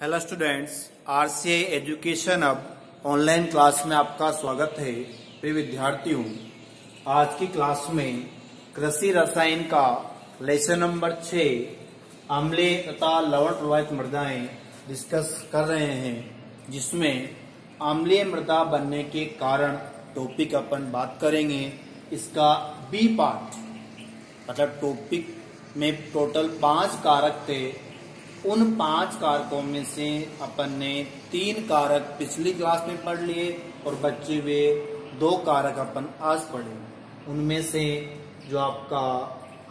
Hello students RCI education अब online class में आपका स्वागत है। प्रिय विद्यार्थियों आज की क्लास में कृषि रसायन का लेसन नंबर छह अम्ले तथा लवण प्रभावित मृदाएँ डिस्कस कर रहे हैं, जिसमें अम्लीय मृदा बनने के कारण टॉपिक अपन बात करेंगे। इसका बी पार्ट मतलब टॉपिक में टोटल पाँच कारक थे। उन पाँच कारकों में से अपन ने तीन कारक पिछली क्लास में पढ़ लिए और बच्चे हुए दो कारक अपन आज पढ़े उनमें से जो आपका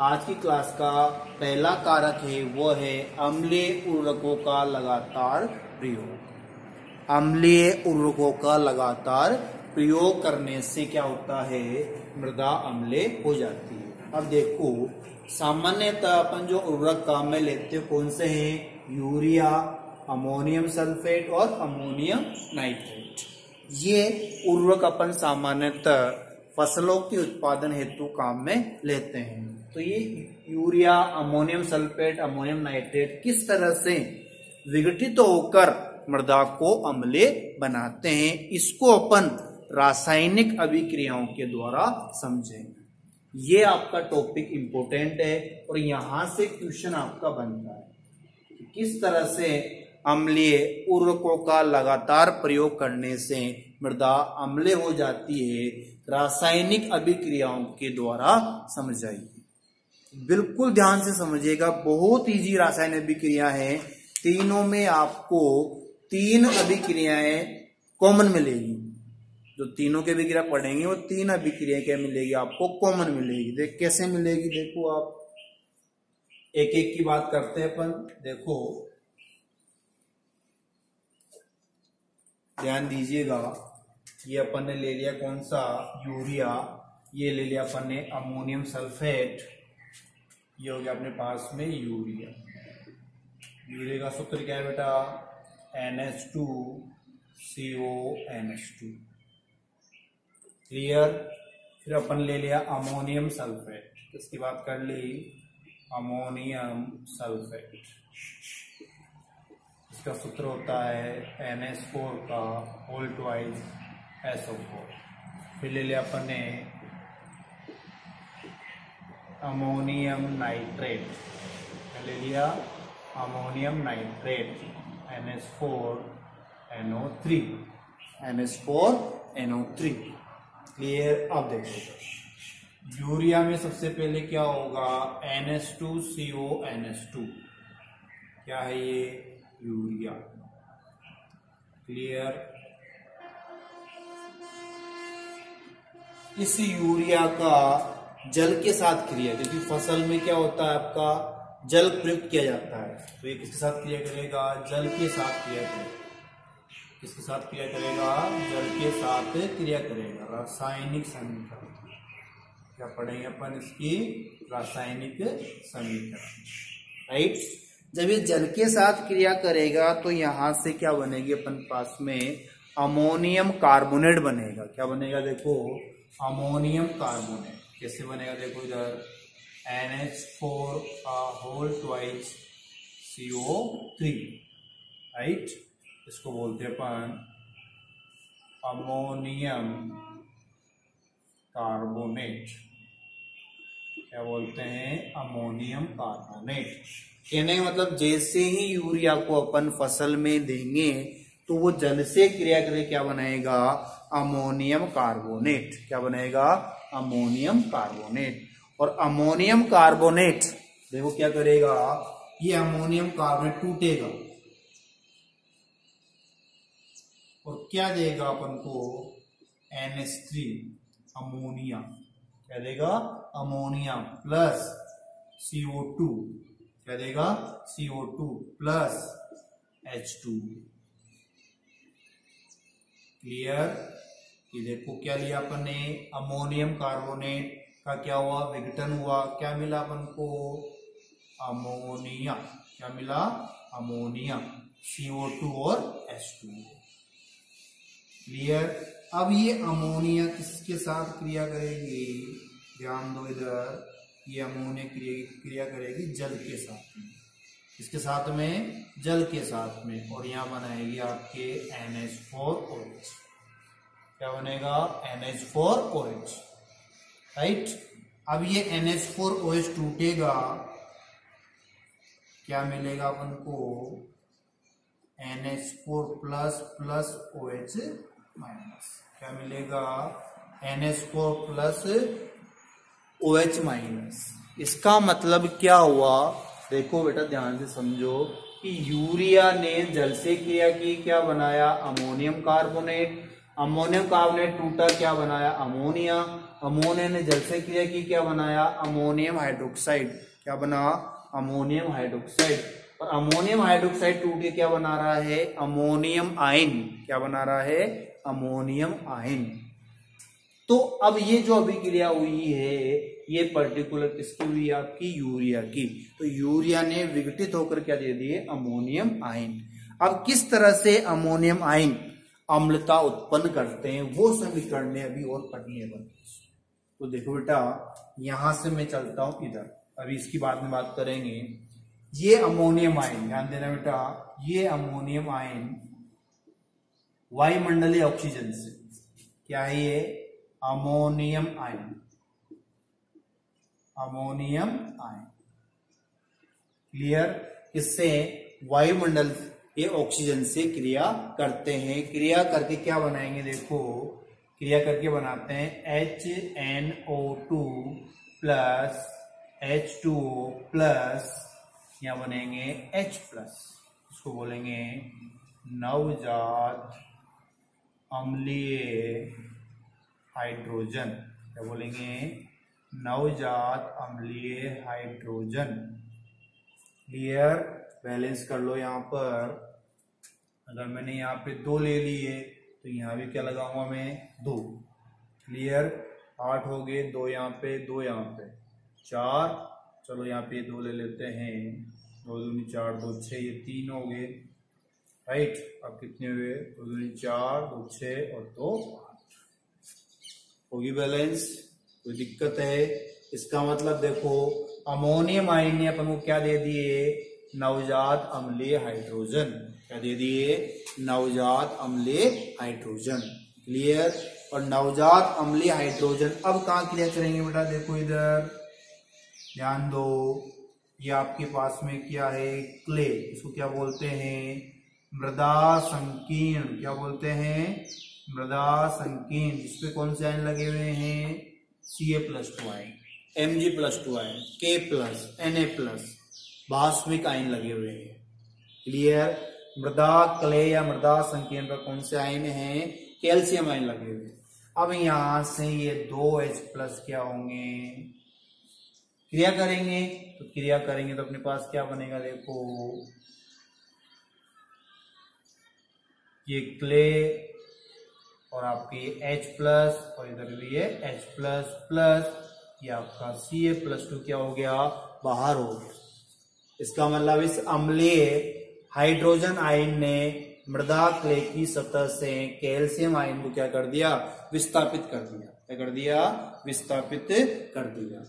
आज की क्लास का पहला कारक है, वो है अम्लीय उर्वरकों का लगातार प्रयोग। अम्लीय उर्वरकों का लगातार प्रयोग करने से क्या होता है, मृदा अम्ले हो जाती है। अब देखो, सामान्यतः अपन जो उर्वरक काम में लेते हैं, कौन से हैं? यूरिया, अमोनियम सल्फेट और अमोनियम नाइट्रेट। ये उर्वरक अपन सामान्यतः फ़सलों के उत्पादन हेतु काम में लेते हैं। तो ये urea, ammonium sulphate, ammonium nitrate किस तरह से विघटित होकर मृदा को अम्ले बनाते हैं, इसको अपन रासायनिक अभिक्रियाओं के द्वारा समझेंगे। ये आपका टॉपिक इंपोर्टेंट है और यहाँ से क्वेश्चन आपका बनता है। किस तरह से अम्लीय उर्वरकों का लगातार प्रयोग करने से मृदा अम्ले हो जाती है, रासायनिक अभिक्रियाओं के द्वारा समझ समझाइए बिल्कुल ध्यान से समझिएगा, बहुत इजी रासायनिक अभिक्रिया है। तीनों में आपको तीन अभिक्रियाएँ कॉमन मिलेगी। जो तीनों के अभिक्रिया पढ़ेंगे, वो तीन अभिक्रिया क्या मिलेगी? आपको कॉमन मिलेगी। देख, कैसे मिलेगी? देखो आप। एक एक की बात करते हैं अपन। देखो। ध्यान दीजिएगा, ये अपन ने ले लिया कौन सा? यूरिया। ये ले लिया अपन ने अमोनियम सल्फेट ये हो गया अपने पास में यूरिया। यूरिया का सूत्र क्या है बेटा? N H two C O N H two clear फिर अपन ले लिया अमोनियम सल्फेट इसकी बात कर ली? अमोनियम सल्फेट इसका सूत्र होता है एन एस फोर का whole twice S O four फिर ले लिया अपन ने अमोनियम नाइट्रेट ले लिया ammonium nitrate N S four NO three N S four NO three clear अब देखो यूरिया में सबसे पहले क्या होगा? N S two C O N S two क्या है ये? यूरिया। क्लियर इस यूरिया का जल के साथ क्रिया, क्योंकि फ़सल में क्या होता है आपका? जल प्रयुक्त किया जाता है। तो ये किसके साथ क्रिया करेगा? जल के साथ क्रिया करेगा। किसके साथ क्रिया करेगा? जल के साथ क्रिया करेगा। रासायनिक समीकरण। क्या पढ़ेंगे अपन इसकी? रासायनिक समीकरण। राइट जब ये जल के साथ क्रिया करेगा तो यहाँ से क्या बनेगी अपन पास में? अमोनियम कार्बोनेट बनेगा। क्या बनेगा देखो? Ammonium carbonate. कैसे बनेगा देखो इधर? N H four whole twice CO three right इसको बोलते अपन अमोनियम कार्बोनेट। क्या बोलते हैं? Ammonium carbonate. का मतलब जैसे ही यूरिया को अपन फ़सल में देंगे तो वो जल से क्रिया करके क्या बनाएगा? Ammonium carbonate. क्या बनाएगा? Ammonium carbonate. और अमोनियम कार्बोनेट, देखो क्या करेगा? ये अमोनियम कार्बोनेट टूटेगा। और क्या देगा अपन को? N S three ammonia. क्या देगा? अमोनिया प्लस सीओ टू क्या देगा? CO two plus H two clear ये देखो क्या लिया अपन ने? अमोनियम कार्बोनेट का क्या हुआ? विघटन हुआ। क्या मिला अपन को? अमोनिया। क्या मिला? अमोनिया। सीओ टू और एच टू क्लियर अब ये अमोनिया किसके साथ क्रिया करेगी? ध्यान दो इधर। ये अमोनिया क्रिया करेगी जल के साथ में। इसके साथ में? जल के साथ में। और यहाँ बनाएगी आपके NH4OH क्या बनेगा? NH4OH राइट अब ये NH4OH टूटेगा। क्या मिलेगा अपन को? NH4 plus plus OH minus. क्या मिलेगा? NH4 plus O H minus. इसका मतलब क्या हुआ? देखो बेटा, ध्यान से समझो कि यूरिया ने जल से क्रिया की, क्या बनाया? Ammonium carbonate. अमोनियम कार्बोनेट टूटा, क्या बनाया? अमोनिया। अमोनिया ने जल से क्रिया की, क्या बनाया? Ammonium hydroxide. क्या बना? Ammonium hydroxide. और अमोनियम हाइड्रोक्साइड टूट के क्या बना रहा है? Ammonium ion. क्या बना रहा है? अमोनियम आयन तो अब ये जो अभिक्रिया हुई है, ये पर्टिकुलर किसकी हुई आपकी यूरिया की। तो यूरिया ने विघटित होकर क्या दे दिए? अमोनियम आयन अब किस तरह से अमोनियम आयन अम्लता उत्पन्न करते हैं, वो समीकरण में अभी और पढ़ने बने तो देखो बेटा, यहाँ से मैं चलता हूँ इधर। अभी इसकी बाद में बात करेंगे। ये अमोनियम आयन ध्यान देना बेटा, ये अमोनियम आयन वायुमंडलीय ऑक्सीजन से। क्या है ये? Ammonium ion ammonium ion clear इससे वायुमंडल ये ऑक्सीजन से क्रिया करते हैं। क्रिया करके क्या बनाएँगे देखो? क्रिया करके बनाते हैं H N O two plus H two O plus यहाँ बनेंगे? H प्लस इसको बोलेंगे नवजात अम्लीय हाइड्रोजन, क्या बोलेंगे? नवजात अम्लीय हाइड्रोजन। क्लियर बैलेंस कर लो यहाँ पर। अगर मैंने यहाँ पे दो ले लिए तो यहाँ भी क्या लगाऊँगा मैं? दो। क्लियर आठ हो गए, दो यहाँ पे, दो यहाँ पे। चार। चलो यहाँ पे दो ले लेते हैं। दो दूनी चार, दो छः ये तीन हो गए। राइट अब कितने हुए? दो चार, दो छः और दो होगी बैलेंस कोई दिक्कत है? इसका मतलब देखो अमोनियम आयन ने अपन को क्या दे दिए? नवजात अम्लीय हाइड्रोजन क्या दे दिए? नवजात अम्लीय हाइड्रोजन क्लियर और नवजात अम्लीय हाइड्रोजन अब कहा क्लियर करेंगे बेटा? देखो इधर। ध्यान दो। ये आपके पास में क्या है? क्ले इसको क्या बोलते हैं? मृदा संकीर्ण क्या बोलते हैं? मृदा संकीर्ण जिसपे कौन से आयन लगे हुए हैं? C A plus two ion. M G plus two ion के प्लस एन ए प्लस भास्मिक आयन लगे हुए हैं। क्लियर मृदा क्ले या मृदा संकीर्ण पर कौन से आयन है? कैल्शियम आयन लगे हुए अब यहाँ से ये दो एच प्लस क्या होंगे? क्रिया करेंगे तो क्रिया करेंगे तो अपने पास क्या बनेगा? देखो ये क्ले और आपकी एच प्लस और इधर भी है एच प्लस प्लस ये आपका सी ए प्लस टू क्या हो गया? बाहर हो गया। इसका मतलब इस अम्लीय हाइड्रोजन आयन ने मृदा क्ले की सतह से कैल्शियम आयन को क्या कर दिया? विस्थापित कर दिया। क्या कर दिया? विस्थापित कर दिया।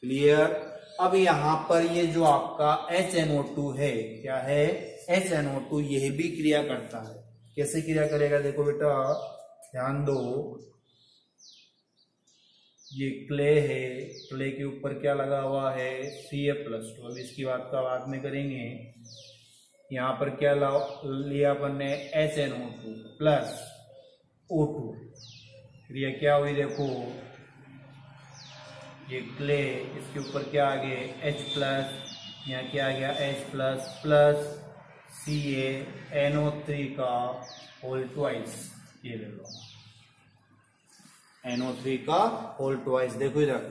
क्लियर अब यहाँ पर ये जो आपका HNO2 है, क्या है? HNO2 यह भी क्रिया करता है। कैसे क्रिया करेगा? देखो बेटा, ध्यान दो। ये क्ले है। क्ले के ऊपर क्या लगा हुआ है? सी ए प्लस टू अब इसकी बात का बाद में करेंगे। यहाँ पर क्या ला, लिया अपन ने? H N O two plus O two क्रिया क्या हुई देखो? ये क्ले, इसके ऊपर क्या आ गया? एच प्लस यहाँ क्या आ गया? H plus plus C N O three का होल ट्वाइस ये ले लो। एनओ थ्री का होल ट्वाइस देखो इधर।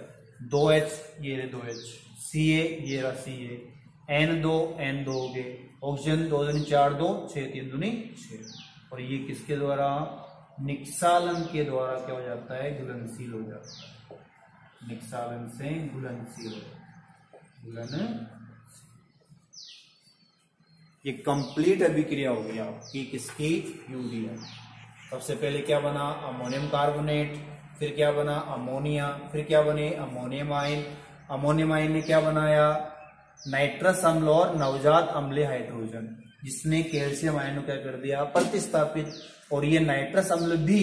दो एच ये रहे दो एच सी ए ये रहा सी ए एन दो एन दो हो गए। ऑक्सीजन दो दूनी चार दो, छह तीन दूनी छह। और ये किसके द्वारा? निक्सालन के द्वारा क्या हो जाता है? घुलनशील हो जाता है। निक्सालन से घुलनशील हो जाता घुलन ये कंप्लीट अभिक्रिया हो गई आपकी किसकी? यूरिया। सबसे पहले क्या बना? अमोनियम कार्बोनेट फिर क्या बना? अमोनिया फिर क्या बने? अमोनियम आयन अमोनियम आयन ने क्या बनाया? नाइट्रस अम्ल और नवजात अम्ल हाइड्रोजन जिसने कैल्शियम आयन को क्या कर दिया? प्रतिस्थापित। और ये नाइट्रस अम्ल भी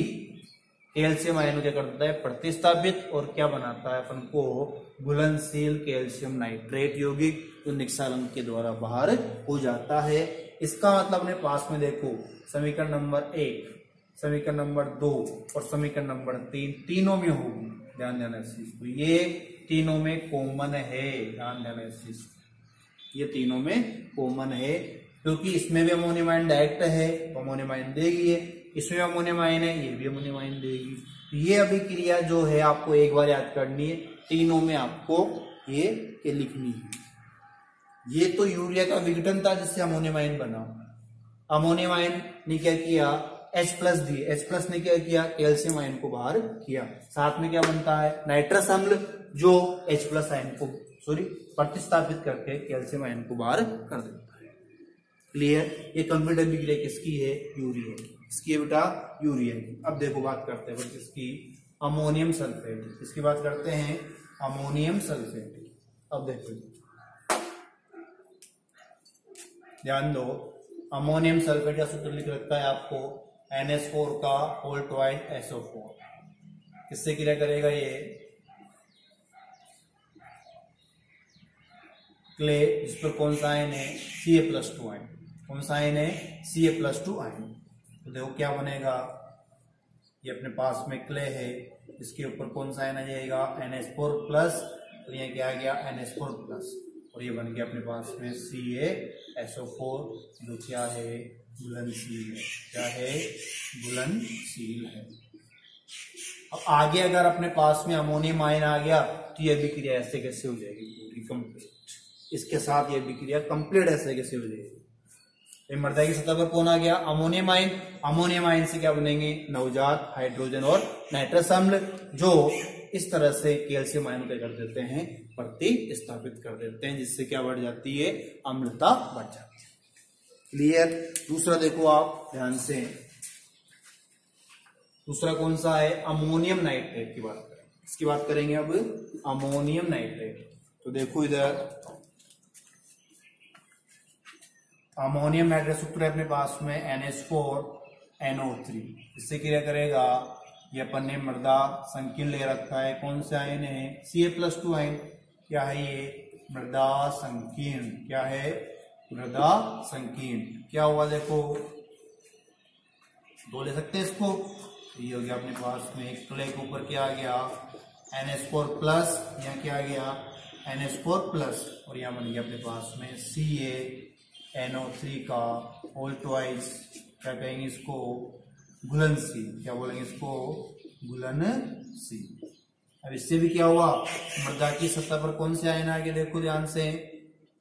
कैल्शियम आयन क्या करता है? प्रतिस्थापित और क्या बनाता है? अपन को घुलनशील कैल्शियम नाइट्रेट यौगिक जो निक्षालन के द्वारा बाहर हो जाता है। इसका मतलब अपने पास में देखो, समीकरण नंबर एक, समीकरण नंबर दो और समीकरण नंबर तीन तीनों में होगी ध्यान देना इस चीज़ को। ये तीनों में कॉमन है। ध्यान देना इस चीज़ ये तीनों में कॉमन है। क्योंकि इसमें भी अमोनियम आयन डायरेक्ट है अमोनियम आयन देगी ये। इसमें अमोनियम आयन है ये भी अमोनियम आयन देगी। तो ये अभिक्रिया जो है आपको एक बार याद करनी है तीनों में आपको ये, ये लिखनी है। ये तो यूरिया का विघटन था जिससे अमोनियम आयन बना। अमोनियम आयन ने क्या किया? H प्लस दिए। H प्लस ने क्या किया? कैल्शियम आयन को बाहर किया। साथ में क्या बनता है? नाइट्रस अम्ल जो H प्लस आयन को सॉरी प्रतिस्थापित करके कैल्शियम आयन को बाहर कर देता है। क्लियर ये कंप्लीट अभिक्रिया किसकी है यूरियन इसकी बेटा यूरियन अब देखो बात करते हैं किसकी अमोनियम सल्फेट इसकी बात करते हैं अमोनियम सल्फेट अब देखो. ध्यान दो. अमोनियम सल्फेट का सूत्र लिख रखता है आपको NH4 का होल ट्वाइस SO4 किससे क्रिया करेगा ये? क्ले जिस पर कौन सा आयन है C A plus two ion कौन सा आयन है? C A plus two ion. तो देखो क्या बनेगा? ये अपने पास में क्ले है। इसके ऊपर कौन सा आयन आ जाएगा? एन एस फोर प्लस और ये क्या आ गया? एन एच फोर प्लस और ये बन गया अपने पास में सी एस ओ फोर जो क्या है? बुलनशील है। क्या है? बुलनशील है। अब आगे अगर अपने पास में अमोनियम आयन आ गया तो यह विक्रिया ऐसे कैसे हो जाएगी? पूरी कंप्लीट इसके साथ यह विक्रिया कंप्लीट ऐसे कैसे हो जाएगी? मृदा की सतह पर कौन आ गया? अमोनियम आयन अमोनियम आयन से क्या बनेंगे? नवजात हाइड्रोजन और नाइट्रस अम्ल, जो इस तरह से कैल्शियम आयन क्या कर देते हैं प्रति स्थापित कर देते हैं, जिससे क्या बढ़ जाती है? अम्लता बढ़ जाती है। क्लियर दूसरा देखो आप, ध्यान से। दूसरा कौन सा है? अमोनियम नाइट्रेट की बात करें इसकी बात करेंगे अब? Ammonium nitrate. तो देखो इधर। अमोनियम नाइट्रेट सूत्र है अपने पास में NH4 NO3 इससे क्रिया करेगा, ये अपन ने मृदा संकीर्ण ले रखा है। कौन से आयन है? C A plus two ion. क्या है ये? मृदा संकीर्ण। क्या है? मृदा संकीर्ण। क्या हुआ देखो? दो ले सकते हैं इसको? ये हो गया अपने पास में। एक प्ले के ऊपर क्या आ गया? एन एस फोर प्लस यहाँ क्या आ गया? एन एस फोर प्लस और यहाँ बन गया अपने पास में C A N O three का होल ट्वाइस क्या कहेंगे इसको? सी क्या बोलेंगे इसको? सी अब इससे भी क्या हुआ? मृदा की सतह पर कौन से आयन आ गए देखो ध्यान से।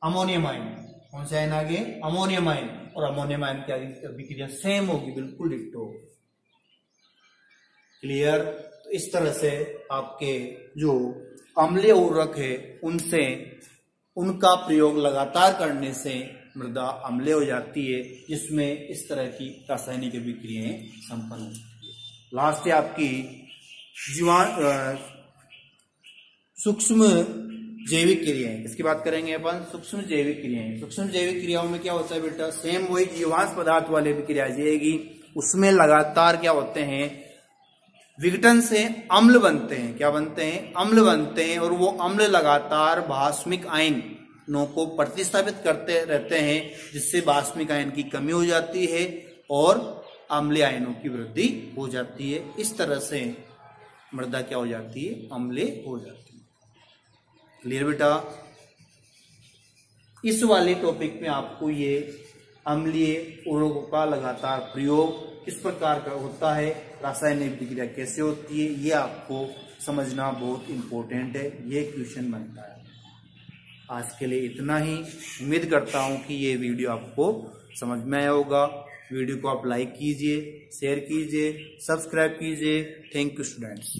Ammonium ion. कौन से आयन आगे? Ammonium ion. और अमोनियम आयन की अभिक्रिया सेम होगी, बिल्कुल डिट्टो क्लियर तो इस तरह से आपके जो अम्लीय उर्वरक है, उनसे, उनका प्रयोग लगातार करने से मृदा अम्ले हो जाती है, जिसमें इस तरह की रासायनिक अभिक्रियाएँ संपन्न होती है। लास्ट है आपकी जीवा सूक्ष्म जैविक क्रियाएँ। इसकी बात करेंगे अपन? सूक्ष्म जैविक क्रियाएँ। सूक्ष्म जैविक क्रियाओं में क्या होता है बेटा? सेम वही जीवांश पदार्थ वाले भी क्रिया जाएगी उसमें लगातार क्या होते हैं? विघटन से अम्ल बनते हैं। क्या बनते हैं? अम्ल बनते हैं और वो अम्ल लगातार भास्मिक आयन नो को प्रतिस्थापित करते रहते हैं, जिससे भास्मिक आयन की कमी हो जाती है और अम्ल आयनों की वृद्धि हो जाती है। इस तरह से मृदा क्या हो जाती है? अम्ले हो जाती है। क्लियर बेटा? इस वाले टॉपिक में आपको ये अम्लीय उर्वरकों का लगातार प्रयोग किस प्रकार का होता है, रासायनिक प्रतिक्रिया कैसे होती है, ये आपको समझना बहुत इंपॉर्टेंट है। ये क्वेश्चन बनता है। आज के लिए इतना ही। उम्मीद करता हूँ कि ये वीडियो आपको समझ में आया होगा। वीडियो को आप लाइक कीजिए शेयर कीजिए सब्सक्राइब कीजिए। Thank you students